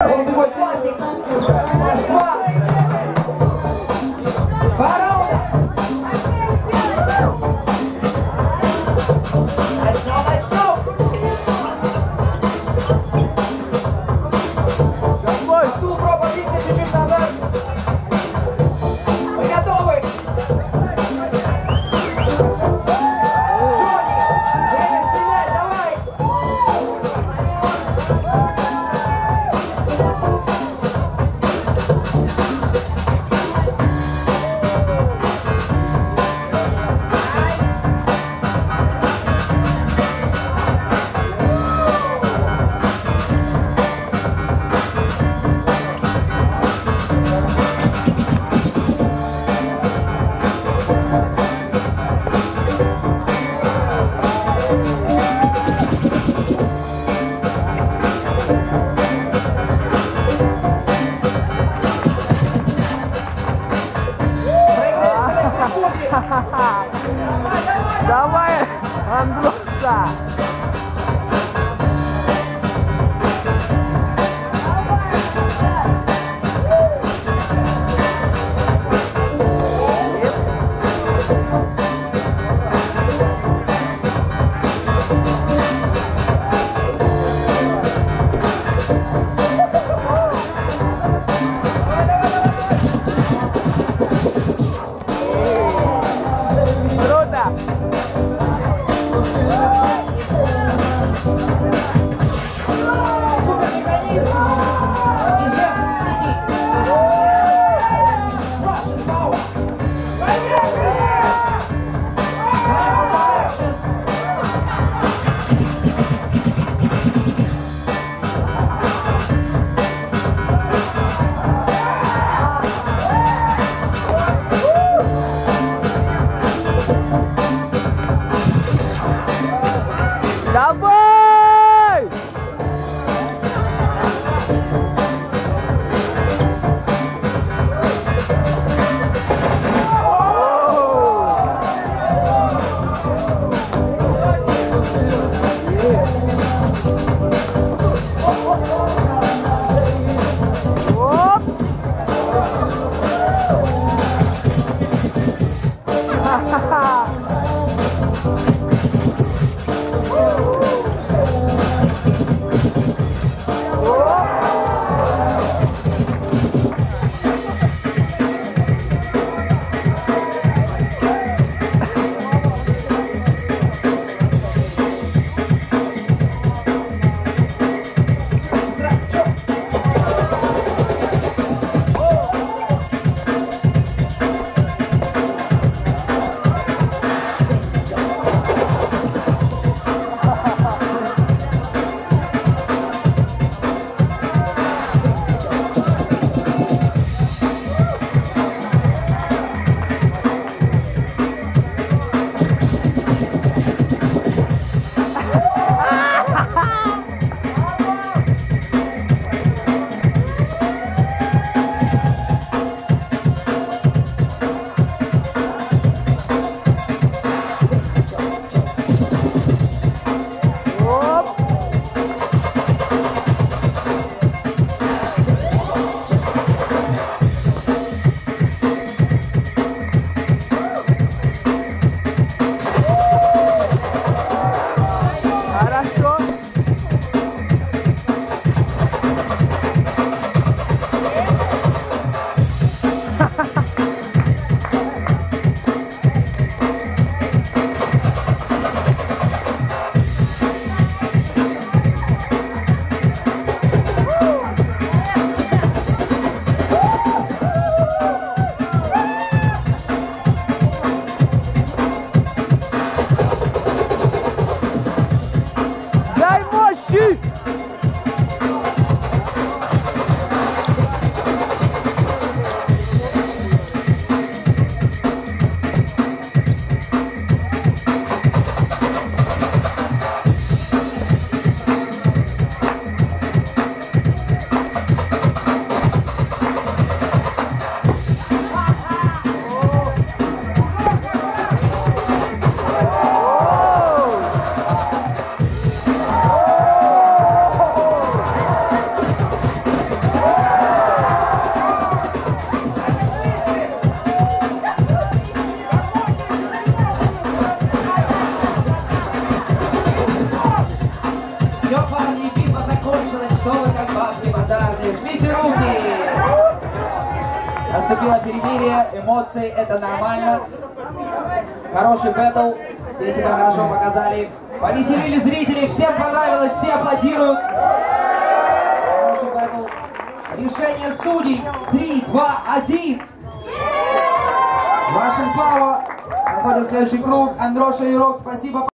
On ne voit pas, c'est. Давай, Андрюша! Наступило перемирие, эмоции, это нормально. Хороший бэтл, все себя хорошо показали. Повеселили зрителей, всем понравилось, все аплодируют. Хороший бэтл. Решение судей 3, 2, 1. Russian Power проходит следующий круг. Андроша и Yu Rock, спасибо.